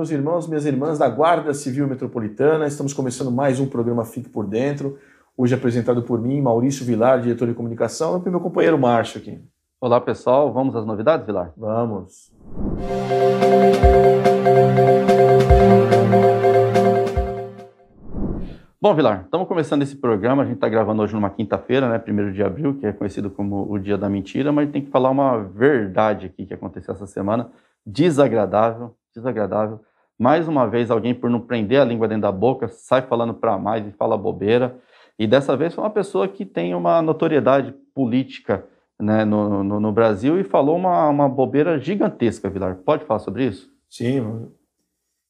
Meus irmãos, minhas irmãs da Guarda Civil Metropolitana. Estamos começando mais um programa Fique por Dentro. Hoje apresentado por mim, Maurício Vilar, diretor de comunicação, e meu companheiro Márcio aqui. Olá, pessoal. Vamos às novidades, Vilar? Vamos. Bom, Vilar, estamos começando esse programa. A gente está gravando hoje numa quinta-feira, né, 1 de abril, que é conhecido como o Dia da Mentira, mas tem que falar uma verdade aqui que aconteceu essa semana, desagradável, desagradável. Mais uma vez, alguém, por não prender a língua dentro da boca, sai falando para mais e fala bobeira. E dessa vez foi uma pessoa que tem uma notoriedade política né, no, no, no, Brasil e falou uma, uma bobeira gigantesca, Vilar. Pode falar sobre isso? Sim.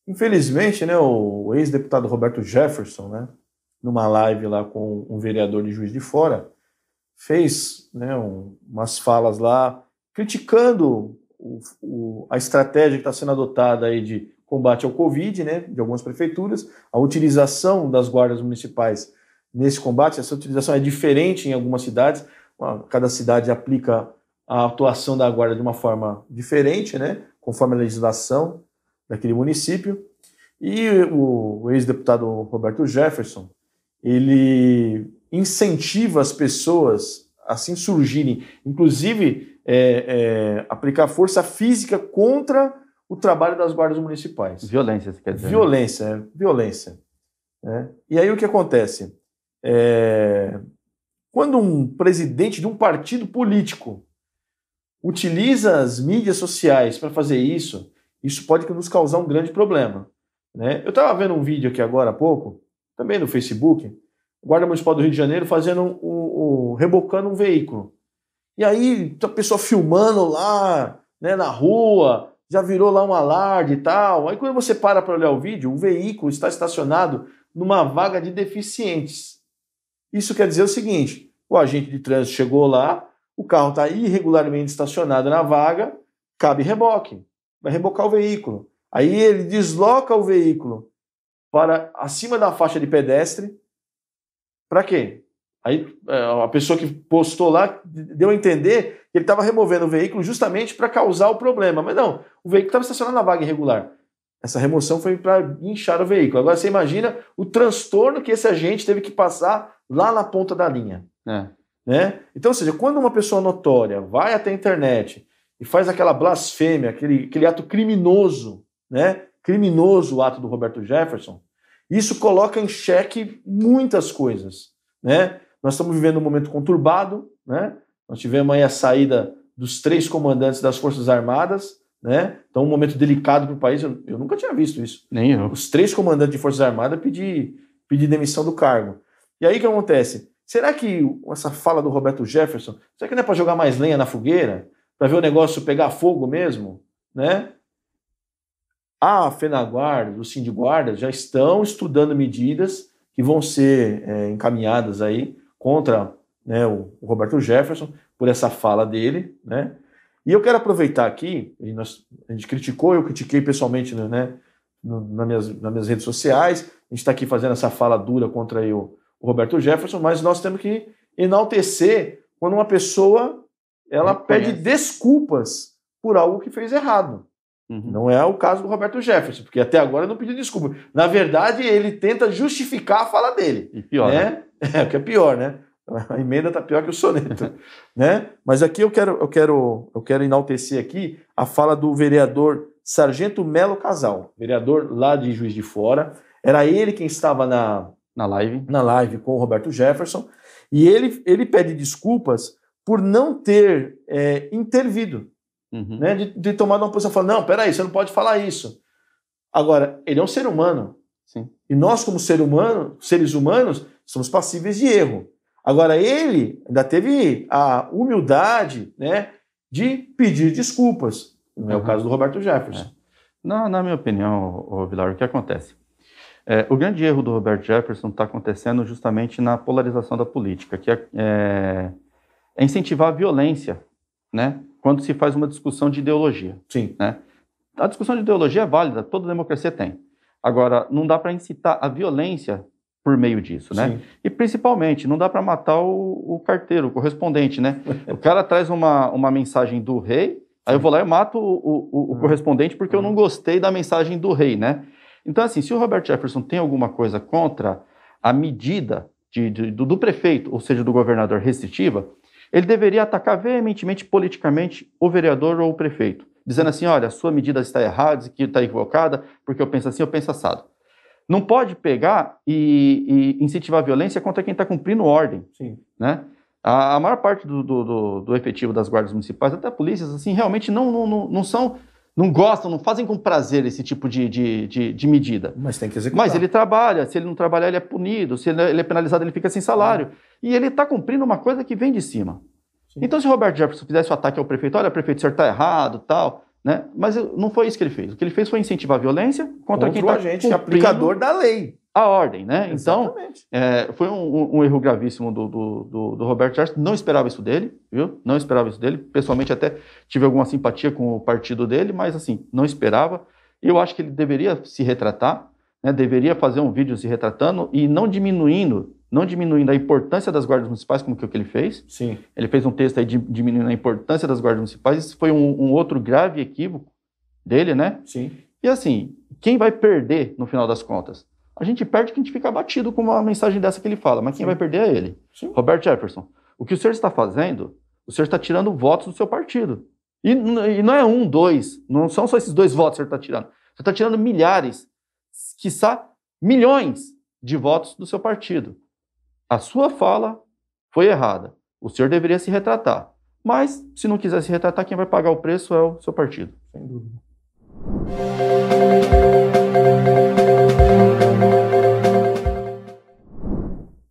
Infelizmente, né, o ex-deputado Roberto Jefferson, né, numa live lá com um vereador de Juiz de Fora, fez né, um, umas falas lá criticando o, o, a estratégia que está sendo adotada aí de combate ao Covid, né, de algumas prefeituras, a utilização das guardas municipais nesse combate, essa utilização é diferente em algumas cidades, cada cidade aplica a atuação da guarda de uma forma diferente, né, conforme a legislação daquele município. E o, ex-deputado Roberto Jefferson, ele incentiva as pessoas a surgirem, inclusive é, é, aplicar força física contra o trabalho das guardas municipais. Violência, você quer dizer? Né? Violência, né? violência. Né? E aí o que acontece? É... Quando um presidente de um partido político utiliza as mídias sociais para fazer isso, isso pode nos causar um grande problema. Né? Eu estava vendo um vídeo aqui agora há pouco, também no Facebook, Guarda Municipal do Rio de Janeiro fazendo um, um, um rebocando um veículo. E aí, a pessoa filmando lá, né, na rua, já virou lá um alarde e tal. Aí quando você para para olhar o vídeo, o veículo está estacionado numa vaga de deficientes. Isso quer dizer o seguinte: o agente de trânsito chegou lá, o carro está irregularmente estacionado na vaga, cabe reboque, vai rebocar o veículo. Aí ele desloca o veículo para acima da faixa de pedestre. Para quê? Aí é, a pessoa que postou lá deu a entender que ele estava removendo o veículo justamente para causar o problema. Mas não, o veículo estava estacionado na vaga irregular. Essa remoção foi para inchar o veículo. Agora você imagina o transtorno que esse agente teve que passar lá na ponta da linha. É. Né? Então, ou seja, quando uma pessoa notória vai até a internet e faz aquela blasfêmia, aquele, aquele ato criminoso, né? criminoso o ato do Roberto Jefferson, isso coloca em xeque muitas coisas. Né? Nós estamos vivendo um momento conturbado, né? Nós tivemos aí a saída dos três comandantes das Forças Armadas, né? Então, um momento delicado para o país. Eu, eu, nunca tinha visto isso. Nem eu. Os três comandantes de Forças Armadas pedir, pedir demissão do cargo. E aí o que acontece? Será que essa fala do Roberto Jefferson, será que não é para jogar mais lenha na fogueira? Para ver o negócio pegar fogo mesmo? Né? A FENAGUARD, o Sindiguarda já estão estudando medidas que vão ser é, encaminhadas aí contra né, o, o, Roberto Jefferson por essa fala dele, né? E eu quero aproveitar aqui, nós, a gente criticou, eu critiquei pessoalmente né, no, nas, minhas, nas minhas redes sociais, a gente está aqui fazendo essa fala dura contra o, o, Roberto Jefferson, mas nós temos que enaltecer quando uma pessoa ela pede desculpas por algo que fez errado. Uhum. Não é o caso do Roberto Jefferson, porque até agora não pediu desculpa. Na verdade, ele tenta justificar a fala dele. E pior. Né? né? É, o que é pior, né? A emenda está pior que o soneto, né? Mas aqui eu quero, eu quero, eu quero enaltecer aqui a fala do vereador Sargento Melo Casal, vereador lá de Juiz de Fora. Era ele quem estava na, na live, na live com o Roberto Jefferson, e ele, ele pede desculpas por não ter é, intervido, uhum. né? De, de tomar uma posição, falando, não, peraí, você não pode falar isso. Agora, ele é um ser humano. Sim. E nós, como ser humano, seres humanos, somos passíveis de erro. Agora, ele ainda teve a humildade né, de pedir desculpas. Não é uhum. o caso do Roberto Jefferson. É. Não, na minha opinião, o Vilar, o que acontece? É, o grande erro do Roberto Jefferson está acontecendo justamente na polarização da política, que é, é, é, incentivar a violência, né? Quando se faz uma discussão de ideologia. Sim. Né? A discussão de ideologia é válida, toda democracia tem. Agora, não dá para incitar a violência por meio disso, né? Sim. E principalmente, não dá para matar o, o, carteiro, o correspondente, né? o cara traz uma, uma mensagem do rei, Aí eu vou lá e mato o, o, o uhum. correspondente porque eu não gostei da mensagem do rei, né? Então, assim, se o Robert Jefferson tem alguma coisa contra a medida de, de, do, do prefeito, ou seja, do governador restritiva, ele deveria atacar veementemente politicamente o vereador ou o prefeito, dizendo assim: olha, a sua medida está errada, que está equivocada, porque eu penso assim, eu penso assado. Não pode pegar e, e incentivar a violência contra quem está cumprindo ordem. Sim. Né? A, a maior parte do, do, do, do, efetivo das guardas municipais, até polícias, assim, realmente não, não, não, não são não gostam, não fazem com prazer esse tipo de, de, de, de, medida. Mas tem que executar. Mas ele trabalha, se ele não trabalhar, ele é punido, se ele é penalizado, ele fica sem salário. Ah. E ele está cumprindo uma coisa que vem de cima. Sim. Então, se o Roberto Jefferson fizesse o ataque ao prefeito, olha, prefeito, o senhor está errado, tal, né? Mas não foi isso que ele fez. O que ele fez foi incentivar a violência contra, contra quem está agente aplicador da lei a ordem, né? Então, é, foi um, um, erro gravíssimo do, do, do, do Roberto Jefferson. Não esperava isso dele, viu? Não esperava isso dele. Pessoalmente, até tive alguma simpatia com o partido dele, mas assim, não esperava. E eu acho que ele deveria se retratar, né? Deveria fazer um vídeo se retratando e não diminuindo, não diminuindo a importância das guardas municipais, como que, é que ele fez. Sim. Ele fez um texto aí de, diminuindo a importância das guardas municipais. Isso foi um, um outro grave equívoco dele, né? Sim. E assim, quem vai perder no final das contas? a gente perde que a gente fica abatido com uma mensagem dessa que ele fala, mas quem Sim. vai perder é ele. Sim. Roberto Jefferson, o que o senhor está fazendo, o senhor está tirando votos do seu partido. E, e não é um, dois, não são só esses dois votos que o senhor está tirando. Você está tirando milhares, quiçá milhões de votos do seu partido. A sua fala foi errada. O senhor deveria se retratar. Mas, se não quiser se retratar, quem vai pagar o preço é o seu partido. Sem dúvida.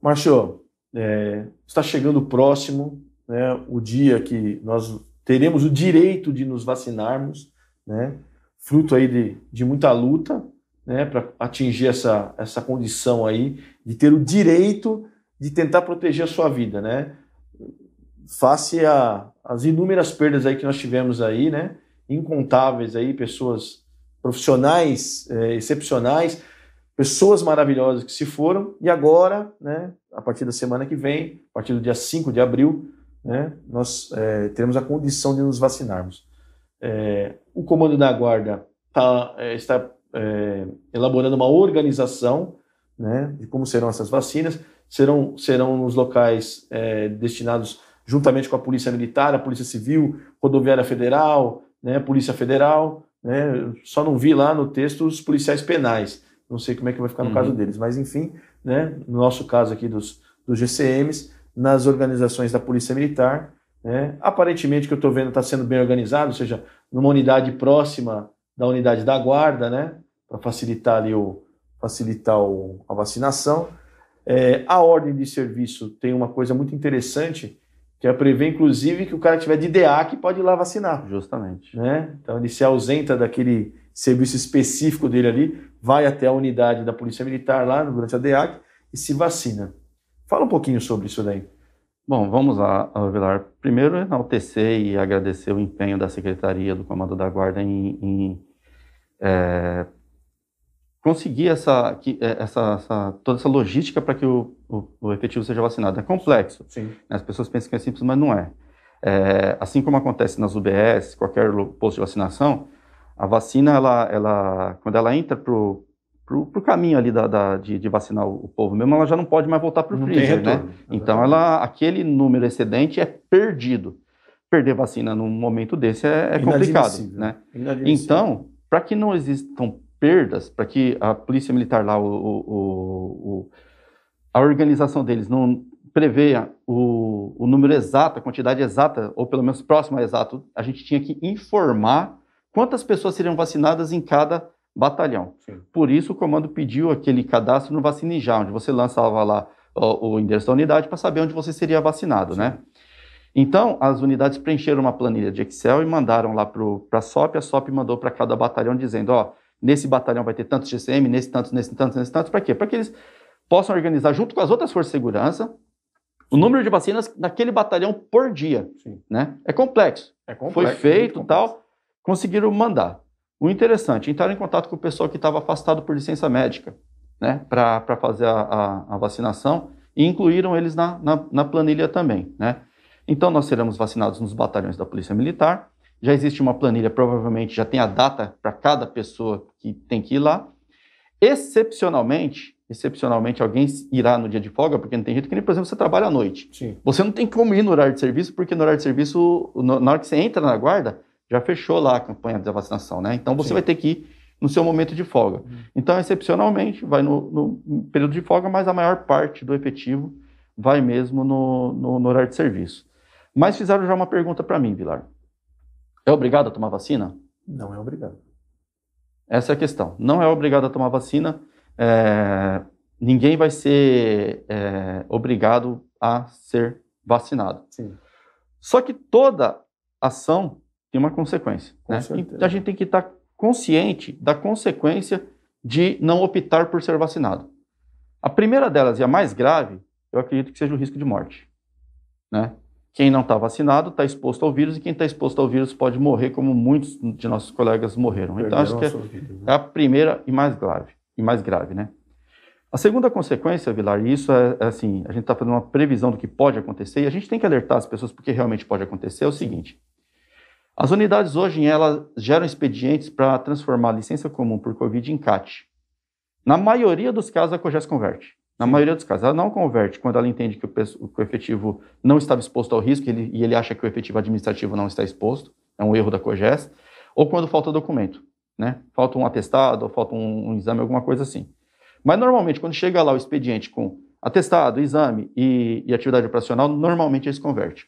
Márcio, é, está chegando próximo né, o dia que nós teremos o direito de nos vacinarmos, né, fruto aí de, de muita luta né, para atingir essa, essa condição aí de ter o direito de tentar proteger a sua vida, né? Face a, as inúmeras perdas aí que nós tivemos aí, né? Incontáveis aí, pessoas profissionais é, excepcionais, pessoas maravilhosas que se foram, e agora, né, a partir da semana que vem, a partir do dia 5 de abril, né, nós é, teremos a condição de nos vacinarmos. É, o Comando da Guarda tá, está elaborando uma organização né, de como serão essas vacinas, serão, serão nos locais é, destinados juntamente com a Polícia Militar, a Polícia Civil, Rodoviária Federal, né, Polícia Federal, né, só não vi lá no texto os policiais penais, não sei como é que vai ficar no uhum. caso deles, mas enfim, né, no nosso caso aqui dos, dos GCMs, nas organizações da Polícia Militar, né, aparentemente o que eu estou vendo está sendo bem organizado, ou seja, numa unidade próxima da unidade da guarda, né, para facilitar ali o, facilitar o, a vacinação. É, a ordem de serviço tem uma coisa muito interessante, que é prever, inclusive, que o cara que tiver de DEAC pode ir lá vacinar. Justamente. Né? Então ele se ausenta daquele serviço específico dele ali, vai até a unidade da Polícia Militar lá durante a DEAC e se vacina. Fala um pouquinho sobre isso daí. Bom, vamos lá, Avelar. Primeiro, enaltecer e agradecer o empenho da Secretaria do Comando da Guarda em, em é, conseguir essa, que, é, essa, essa, toda essa logística para que o, o, o, efetivo seja vacinado. É complexo. Sim. As pessoas pensam que é simples, mas não é. é. Assim como acontece nas UBS, qualquer posto de vacinação, a vacina, ela, ela, quando ela entra para o caminho ali da, da de, de, vacinar o, povo mesmo, ela já não pode mais voltar para o freezer, né? Então, ela, aquele número excedente é perdido. Perder vacina num momento desse é, é complicado, né? Então, para que não existam perdas, para que a polícia militar lá, o, o, o, a organização deles não preveia o, o número exato, a quantidade exata, ou pelo menos próximo a exato, a gente tinha que informar quantas pessoas seriam vacinadas em cada batalhão. Sim. Por isso, o comando pediu aquele cadastro no Vacine Já, onde você lançava lá o, o endereço da unidade para saber onde você seria vacinado, Sim. né? Então, as unidades preencheram uma planilha de Excel e mandaram lá para a SOP, a SOP mandou para cada batalhão dizendo, ó, nesse batalhão vai ter tantos GCM, nesse tantos, nesse tantos, nesse tantos, para quê? Para que eles possam organizar junto com as outras forças de segurança o número de vacinas naquele batalhão por dia, Sim. né? É complexo. É complexo Foi feito tal, conseguiram mandar. O interessante, entraram em contato com o pessoal que estava afastado por licença médica, né, para fazer a, a, a, vacinação, e incluíram eles na, na, na, planilha também, né. Então, nós seremos vacinados nos batalhões da Polícia Militar já existe uma planilha, provavelmente já tem a data para cada pessoa que tem que ir lá. Excepcionalmente, excepcionalmente alguém irá no dia de folga, porque não tem jeito que nem, por exemplo, você trabalha à noite. Sim. Você não tem como ir no horário de serviço, porque no horário de serviço, na hora que você entra na guarda, já fechou lá a campanha da vacinação, né? Então você Sim. vai ter que ir no seu momento de folga. Uhum. Então, excepcionalmente, vai no, no, período de folga, mas a maior parte do efetivo vai mesmo no, no, no horário de serviço. Mas fizeram já uma pergunta para mim, Vilar. É obrigado a tomar vacina? Não é obrigado. Essa é a questão. Não é obrigado a tomar vacina. É, ninguém vai ser é, obrigado a ser vacinado. Sim. Só que toda ação tem uma consequência. né? a gente tem que estar consciente da consequência de não optar por ser vacinado. A primeira delas e a mais grave, eu acredito que seja o risco de morte. Né? Quem não está vacinado está exposto ao vírus e quem está exposto ao vírus pode morrer, como muitos de nossos colegas morreram. Perderam então, acho que é, vida, né? a primeira e mais grave. E mais grave né? A segunda consequência, Vilar, e isso é, é assim, a gente está fazendo uma previsão do que pode acontecer, e a gente tem que alertar as pessoas porque realmente pode acontecer, é o seguinte. As unidades hoje elas geram expedientes para transformar a licença comum por Covid em CAT. Na maioria dos casos, a COGES converte. Na maioria dos casos, ela não converte quando ela entende que o, o efetivo não estava exposto ao risco ele, e ele acha que o efetivo administrativo não está exposto, é um erro da COGES, ou quando falta documento, né? Falta um atestado, ou falta um, um exame, alguma coisa assim. Mas normalmente, quando chega lá o expediente com atestado, exame e, e atividade operacional, normalmente eles converte.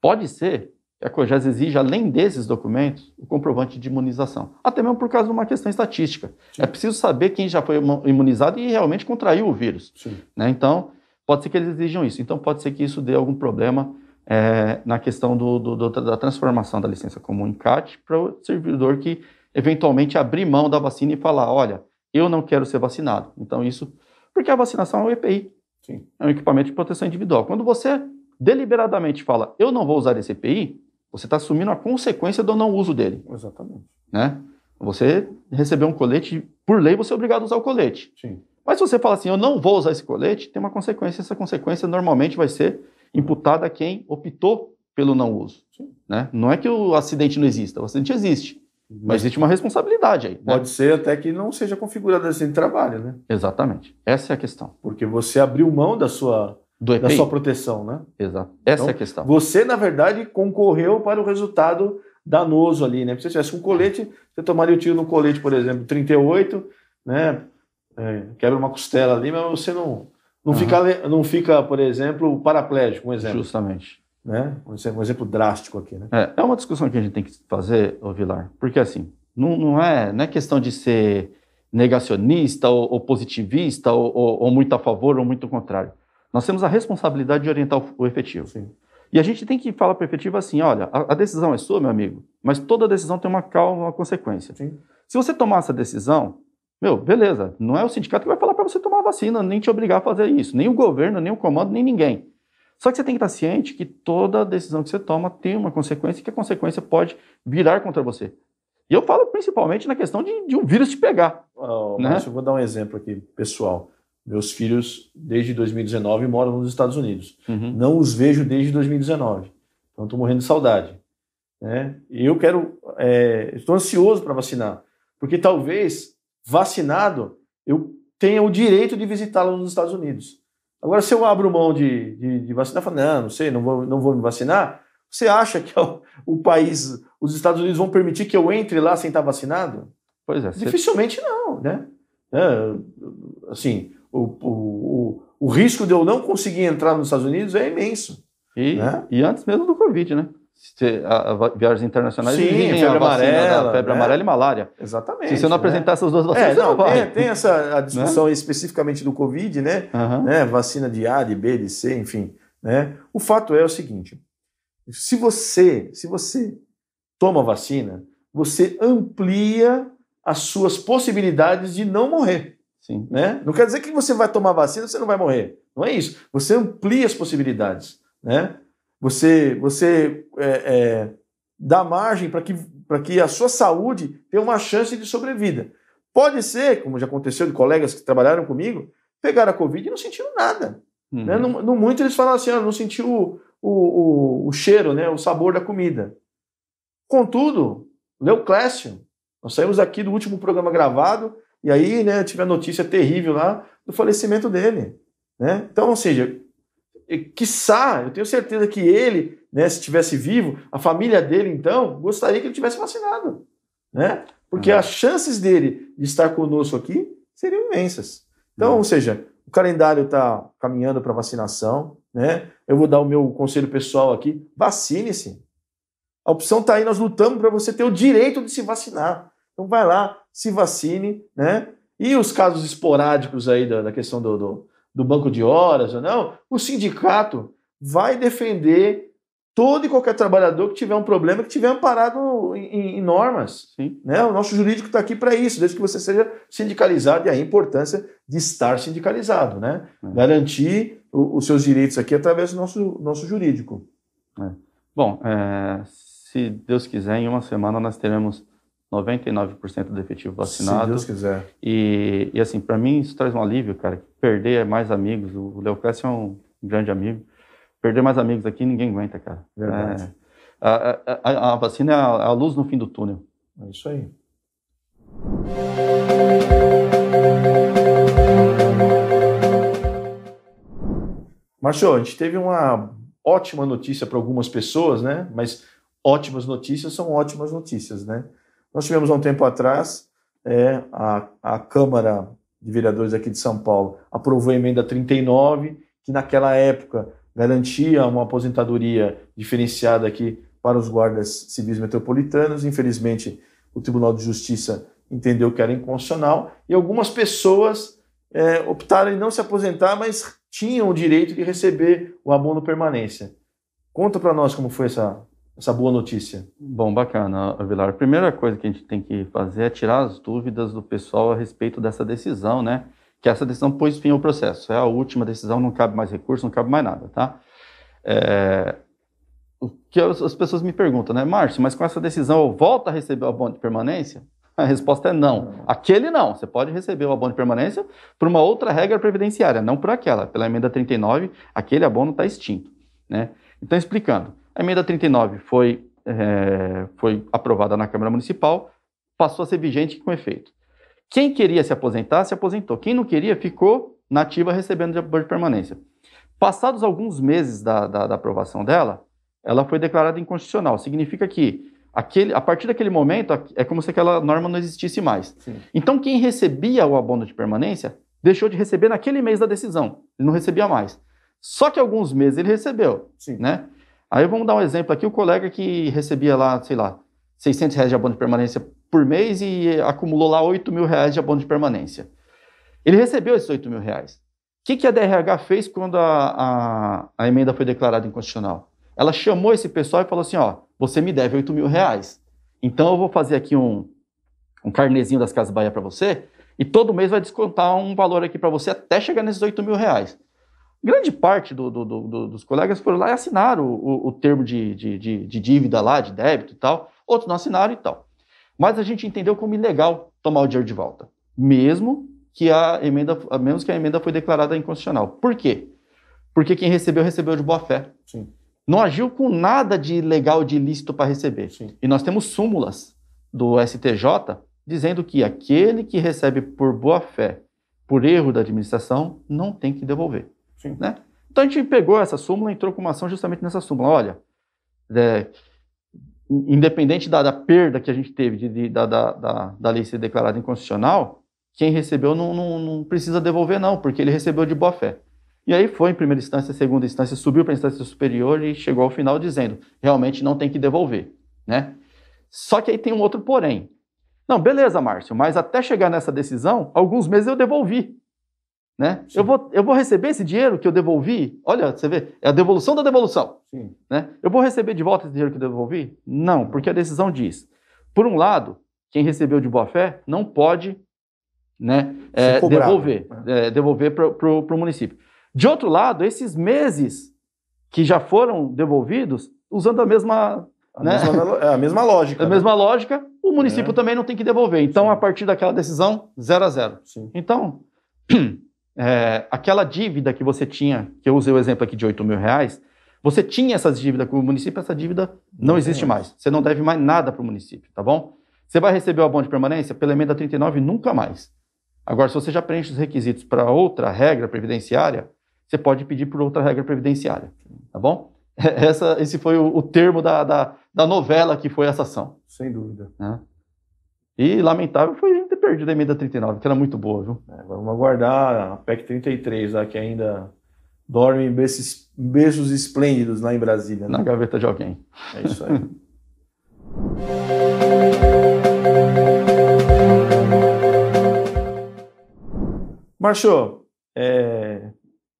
Pode ser que a COGES exige, além desses documentos, o comprovante de imunização. Até mesmo por causa de uma questão estatística. Sim. É preciso saber quem já foi imunizado e realmente contraiu o vírus. Né? Então, pode ser que eles exijam isso. Então, pode ser que isso dê algum problema é, na questão do, do, do, da transformação da licença comum em CAT para o servidor que eventualmente abrir mão da vacina e falar, olha, eu não quero ser vacinado. Então, isso... Porque a vacinação é um EPI. Sim. É um equipamento de proteção individual. Quando você deliberadamente fala, eu não vou usar esse EPI, você está assumindo a consequência do não uso dele. Exatamente. Né? Você recebeu um colete, por lei você é obrigado a usar o colete. Sim. Mas se você fala assim, eu não vou usar esse colete, tem uma consequência. Essa consequência normalmente vai ser imputada a quem optou pelo não uso. Sim. Né? Não é que o acidente não exista, o acidente existe. Mas, mas existe uma responsabilidade aí. Né? Pode né? ser até que não seja configurado assim de trabalho, né? Exatamente. Essa é a questão. Porque você abriu mão da sua do da sua proteção, né? Exato. Essa então, é a questão. Você, na verdade, concorreu para o resultado danoso ali, né? Se você tivesse um colete, você tomaria o tiro no colete, por exemplo, 38, né? É, quebra uma costela ali, mas você não, não, uhum. fica, não fica, por exemplo, paraplégico, um exemplo. Justamente. Né? Um exemplo, um exemplo drástico aqui, né? É, é uma discussão que a gente tem que fazer, ô Vilar, porque assim, não, não, é, não é questão de ser negacionista ou, ou positivista ou, ou, ou muito a favor ou muito contrário. Nós temos a responsabilidade de orientar o, efetivo. Sim. E a gente tem que falar para o efetivo assim: olha, a, a, decisão é sua, meu amigo, mas toda decisão tem uma calma, uma consequência. Sim. Se você tomar essa decisão, meu, beleza, não é o sindicato que vai falar para você tomar a vacina, nem te obrigar a fazer isso, nem o governo, nem o comando, nem ninguém. Só que você tem que estar ciente que toda decisão que você toma tem uma consequência e que a consequência pode virar contra você. E eu falo principalmente na questão de, de um vírus te pegar. Oh, né? Márcio, eu vou dar um exemplo aqui, pessoal. Meus filhos, desde 2019, moram nos Estados Unidos. Uhum. Não os vejo desde 2019. Então, estou morrendo de saudade. Né? Eu quero, é, estou ansioso para vacinar, porque talvez vacinado eu tenha o direito de visitá-lo nos Estados Unidos. Agora, se eu abro mão de, de, de vacinar, falo, não, não sei, não vou, não vou me vacinar, você acha que o, o, país, os Estados Unidos vão permitir que eu entre lá sem estar vacinado? Pois é. Dificilmente você... não, né? É, assim, o, o, o, risco de eu não conseguir entrar nos Estados Unidos é imenso. E, né? e antes mesmo do Covid, né? A, a, viagens internacionais Sim, febre amarela, febre né? amarela e malária. Exatamente. Se você não né? apresentar essas duas vacinas, é, não, não tem, tem, essa a discussão né? especificamente do Covid, né? Uhum. né? Vacina de A, de B, de C, enfim. Né? O fato é o seguinte: se você, se você toma vacina, você amplia as suas possibilidades de não morrer. Sim. Né? Não quer dizer que você vai tomar vacina e você não vai morrer. Não é isso. Você amplia as possibilidades. Né? Você, você é, é, dá margem para que, que a sua saúde tenha uma chance de sobrevida. Pode ser, como já aconteceu de colegas que trabalharam comigo, pegaram a Covid e não sentiram nada. Uhum. Né? No, no, muito eles falam assim, ah, não sentiu o, o, o, o cheiro, né? o sabor da comida. Contudo, Leo Clécio, nós saímos aqui do último programa gravado e aí né, tive a notícia terrível lá do falecimento dele. Né? Então, ou seja, quiçá, eu tenho certeza que ele, né, se estivesse vivo, a família dele, então, gostaria que ele tivesse vacinado. Né? Porque uhum. as chances dele de estar conosco aqui seriam imensas. Então, uhum. ou seja, o calendário está caminhando para vacinação. Né? Eu vou dar o meu conselho pessoal aqui: vacine-se. A opção está aí, nós lutamos para você ter o direito de se vacinar. Então vai lá, se vacine, né? E os casos esporádicos aí da, da questão do, do, do, banco de horas ou não, o sindicato vai defender todo e qualquer trabalhador que tiver um problema, que tiver amparado em, em normas. Sim. Né? O nosso jurídico está aqui para isso, desde que você seja sindicalizado, e a importância de estar sindicalizado, né? É. Garantir o, os seus direitos aqui através do nosso, nosso jurídico. É. Bom, é, se Deus quiser, em uma semana nós teremos 99% do efetivo vacinado. Se Deus quiser. E, e assim, para mim isso traz um alívio, cara. Perder mais amigos. O Léo Clécio é um grande amigo. Perder mais amigos aqui ninguém aguenta, cara. Verdade. É, a, a, a, vacina é a, a luz no fim do túnel. É isso aí. Márcio, a gente teve uma ótima notícia para algumas pessoas, né? Mas ótimas notícias são ótimas notícias, né? Nós tivemos há um tempo atrás é, a, a Câmara de Vereadores aqui de São Paulo aprovou a emenda 39, que naquela época garantia uma aposentadoria diferenciada aqui para os guardas civis metropolitanos. Infelizmente, o Tribunal de Justiça entendeu que era inconstitucional e algumas pessoas é, optaram em não se aposentar, mas tinham o direito de receber o abono permanência. Conta para nós como foi essa, essa boa notícia? Bom, bacana, Vilar. A primeira coisa que a gente tem que fazer é tirar as dúvidas do pessoal a respeito dessa decisão, né? Que essa decisão pôs fim ao processo. É a última decisão, não cabe mais recurso, não cabe mais nada, tá? É... O que as pessoas me perguntam, né? Márcio, mas com essa decisão eu volto a receber o abono de permanência? A resposta é não. Aquele não. Você pode receber o abono de permanência por uma outra regra previdenciária, não por aquela. Pela emenda 39, aquele abono está extinto, né? Então, explicando. A emenda 39 foi, é, foi aprovada na Câmara Municipal, passou a ser vigente com efeito. Quem queria se aposentar, se aposentou. Quem não queria, ficou nativa recebendo de apoio de permanência. Passados alguns meses da, da, da, aprovação dela, ela foi declarada inconstitucional. Significa que aquele, a partir daquele momento é como se aquela norma não existisse mais. Sim. Então, quem recebia o abono de permanência deixou de receber naquele mês da decisão. Ele não recebia mais. Só que alguns meses ele recebeu. Sim. Né? Aí vamos dar um exemplo aqui, o colega que recebia lá, sei lá, 600 reais de abono de permanência por mês e acumulou lá 8 mil reais de abono de permanência. Ele recebeu esses 8 mil reais. O que, que a DRH fez quando a, a, a, emenda foi declarada inconstitucional? Ela chamou esse pessoal e falou assim, ó, você me deve 8 mil reais. Então eu vou fazer aqui um, um carnezinho das Casas Bahia para você e todo mês vai descontar um valor aqui para você até chegar nesses 8 mil reais. Grande parte do, do, do, dos colegas foram lá e assinaram o, o, o termo de, de, de, de, dívida lá, de débito e tal. Outros não assinaram e tal. Mas a gente entendeu como ilegal tomar o dinheiro de volta, mesmo que a emenda, mesmo que a emenda foi declarada inconstitucional. Por quê? Porque quem recebeu, recebeu de boa fé. Sim. Não agiu com nada de legal, de ilícito para receber. Sim. E nós temos súmulas do STJ dizendo que aquele que recebe por boa fé, por erro da administração, não tem que devolver. Sim. Né? Então a gente pegou essa súmula e entrou com uma ação justamente nessa súmula. Olha, é, independente da, da, perda que a gente teve de, de, da, da, da, lei ser declarada inconstitucional, quem recebeu não, não, não, precisa devolver, não, porque ele recebeu de boa fé. E aí foi em primeira instância, segunda instância, subiu para a instância superior e chegou ao final dizendo, realmente não tem que devolver. Né? Só que aí tem um outro porém. Não, beleza, Márcio, mas até chegar nessa decisão, alguns meses eu devolvi. Né? Eu, vou, eu vou receber esse dinheiro que eu devolvi? Olha, você vê, é a devolução da devolução. Sim. Né? Eu vou receber de volta esse dinheiro que eu devolvi? Não, porque a decisão diz: por um lado, quem recebeu de boa fé não pode né, é, devolver, é, devolver para o município. De outro lado, esses meses que já foram devolvidos, usando a mesma. A, né? mesma, é a mesma lógica. A né? mesma lógica, o município é. também não tem que devolver. Então, Sim. a partir daquela decisão, zero a zero. Sim. Então. é, aquela dívida que você tinha, que eu usei o exemplo aqui de 8 mil reais, Você tinha essa dívida com o município, essa dívida não, não existe mais. Você não deve mais nada para o município, tá bom? Você vai receber o abono de permanência pela emenda 39 nunca mais. Agora, se você já preenche os requisitos para outra regra previdenciária, você pode pedir por outra regra previdenciária, tá bom? Essa, esse foi o, o termo da, da, da, novela que foi essa ação. Sem dúvida. Né? E lamentável foi ter perdido a emenda 39, que era muito boa, viu? É, vamos aguardar a PEC 33, lá, que ainda dorme em berços, berços esplêndidos lá em Brasília. Né? Na gaveta de alguém. É isso aí. Marchou, é,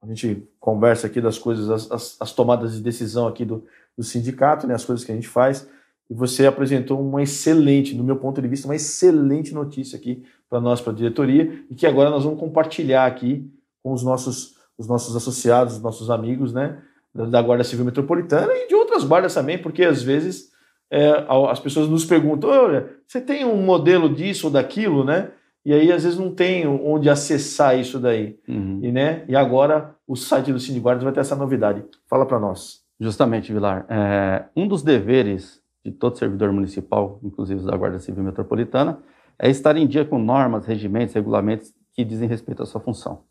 a gente conversa aqui das coisas, as, as, as tomadas de decisão aqui do, do, sindicato, né, as coisas que a gente faz, e você apresentou uma excelente, no meu ponto de vista, uma excelente notícia aqui para nós, para a diretoria, e que agora nós vamos compartilhar aqui com os nossos, os nossos associados, os nossos amigos, né, da Guarda Civil Metropolitana e de outras guardas também, porque às vezes é, as pessoas nos perguntam, olha, você tem um modelo disso ou daquilo, né? E aí, às vezes, não tem onde acessar isso daí. Uhum. E, né? e agora o site do Guardas vai ter essa novidade. Fala para nós. Justamente, Vilar. É, um dos deveres de todo servidor municipal, inclusive da Guarda Civil Metropolitana, é estar em dia com normas, regimentos, regulamentos que dizem respeito à sua função.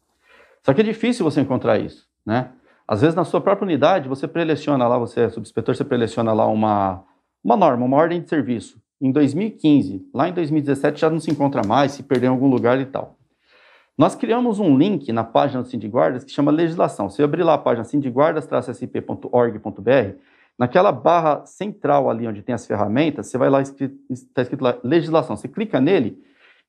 Só que é difícil você encontrar isso, né? Às vezes, na sua própria unidade, você preleciona lá, você é subinspetor, você preleciona lá uma, uma norma, uma ordem de serviço em 2015. Lá em 2017 já não se encontra mais, se perdeu em algum lugar e tal. Nós criamos um link na página do Sindiguardas que chama legislação. Se abrir lá a página sindiguardas-sp.org.br, naquela barra central ali onde tem as ferramentas, você vai lá, está escrito lá legislação. Você clica nele,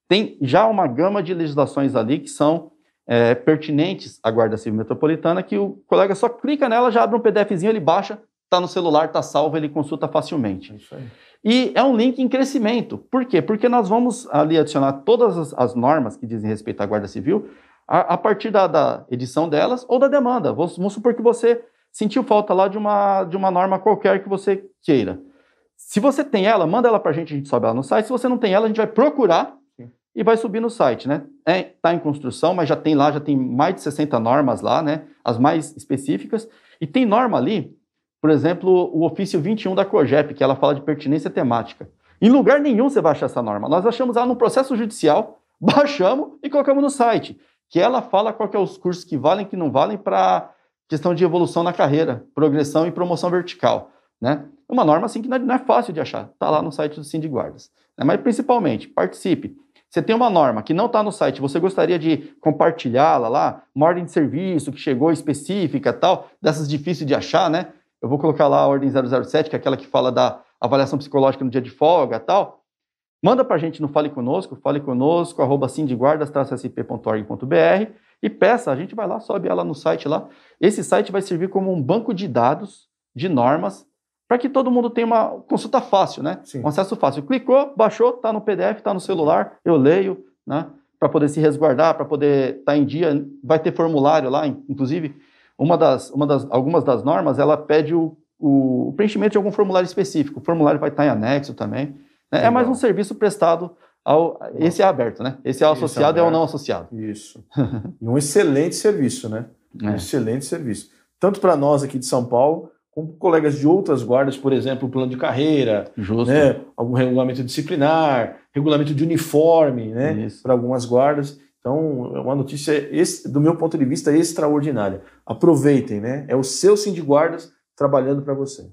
tem já uma gama de legislações ali que são é, pertinentes à Guarda Civil Metropolitana, que o colega só clica nela, já abre um PDFzinho, ele baixa, está no celular, está salvo, ele consulta facilmente. É isso aí. E é um link em crescimento. Por quê? Porque nós vamos ali adicionar todas as, as normas que dizem respeito à Guarda Civil a, a partir da, da, edição delas ou da demanda. Vamos, vamos, supor que você sentiu falta lá de uma, de uma norma qualquer que você queira. Se você tem ela, manda ela para a gente, a gente sobe ela no site. Se você não tem ela, a gente vai procurar Sim. e vai subir no site, né? Está é, tá em construção, mas já tem lá, já tem mais de 60 normas lá, né? As mais específicas. E tem norma ali por exemplo, o ofício 21 da COGEP, que ela fala de pertinência temática. Em lugar nenhum você vai achar essa norma. Nós achamos ela no processo judicial, baixamos e colocamos no site, que ela fala quais é os cursos que valem que não valem para questão de evolução na carreira, progressão e promoção vertical. Né? Uma norma assim que não é, é fácil de achar, está lá no site do Sindiguardas. Né? Mas principalmente, participe. Você tem uma norma que não está no site, você gostaria de compartilhá-la lá, uma ordem de serviço que chegou específica tal, dessas difíceis de achar, né? Eu vou colocar lá a ordem 007, que é aquela que fala da avaliação psicológica no dia de folga tal. Manda para a gente no Fale Conosco, fale conosco, arroba sindiguardas-sp.org.br e peça, a gente vai lá, sobe ela no site lá. Esse site vai servir como um banco de dados, de normas, para que todo mundo tenha uma consulta fácil, né? Sim. Um acesso fácil. Clicou, baixou, está no PDF, está no celular, eu leio, né? Para poder se resguardar, para poder estar tá em dia. Vai ter formulário lá, inclusive uma das, uma das, algumas das normas, ela pede o, o, preenchimento de algum formulário específico. O formulário vai estar em anexo também. Né? É mais um serviço prestado ao. Esse é aberto, né? Esse é o associado e é o não associado. Isso. e um excelente serviço, né? Um é. excelente serviço. Tanto para nós aqui de São Paulo, como colegas de outras guardas, por exemplo, o plano de carreira, né? algum regulamento disciplinar, regulamento de uniforme, né? Para algumas guardas. Então, é uma notícia, do meu ponto de vista, extraordinária. Aproveitem, né? É o seu Sim de Guardas trabalhando para você.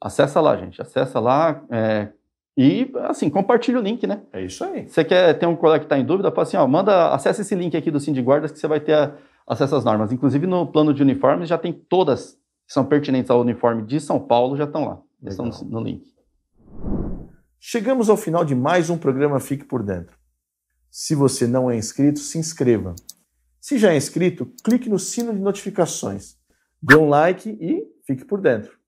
Acessa lá, gente. Acessa lá é, e, assim, compartilha o link, né? É isso aí. Você quer ter um colega que está em dúvida, fala assim, ó, manda, acessa esse link aqui do Guardas que você vai ter a, acesso às normas. Inclusive, no plano de uniformes já tem todas que são pertinentes ao uniforme de São Paulo, já estão lá. Estão no, no link. Chegamos ao final de mais um programa Fique por Dentro. Se você não é inscrito, se inscreva. Se já é inscrito, clique no sino de notificações, dê um like e fique por dentro.